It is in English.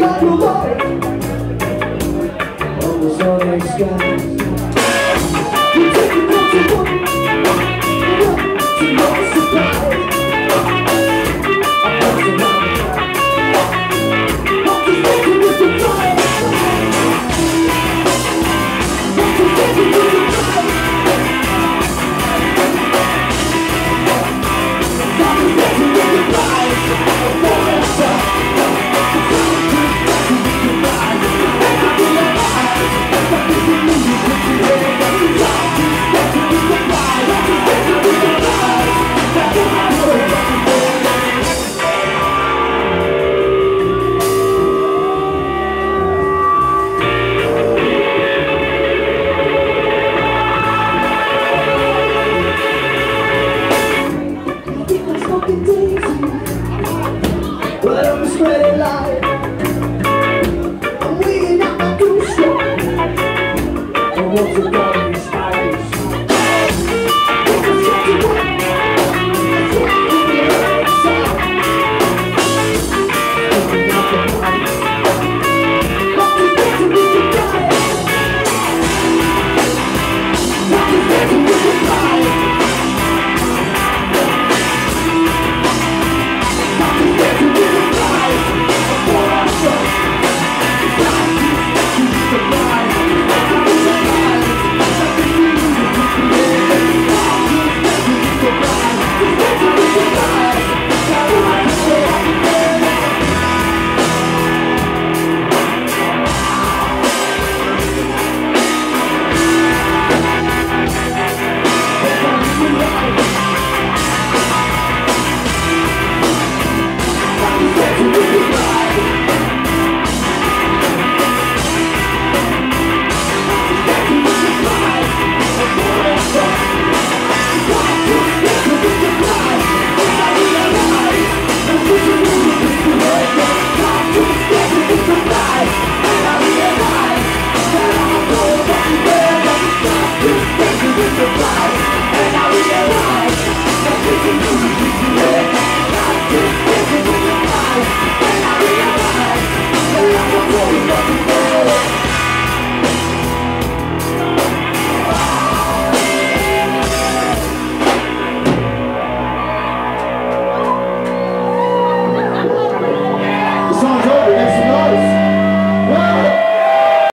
got on the sunny skies but I'm spreading light. I'm waiting out my goose. I was a